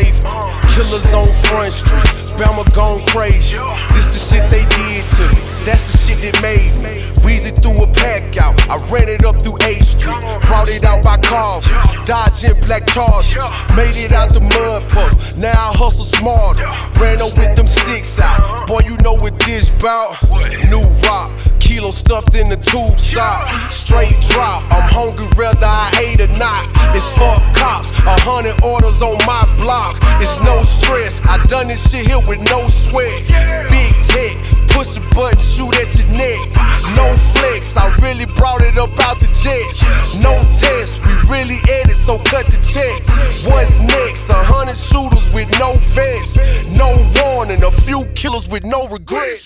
safety. Killers on Front Street, Bama gone crazy. This the shit they did to me. That's the shit that made me. Weezy threw a pack out. I ran it up through A Street. Brought it out by car. Dodging black charges. Made it out the mud puddle. Now I hustle smarter. Ran up with them sticks out. Boy, you know what this bout. New rock. Kilo stuffed in the tube shop. Straight drop. I'm hungry whether I ate or not. It's fuck cops. A hundred orders on my block. It's no stress. I done this shit here with no sweat. Big tech. Push a button, shoot at your neck. No flex, I really brought it up out the jets. No test, we really at it, so cut the check. What's next? A hundred shooters with no vest. No warning, a few killers with no regret.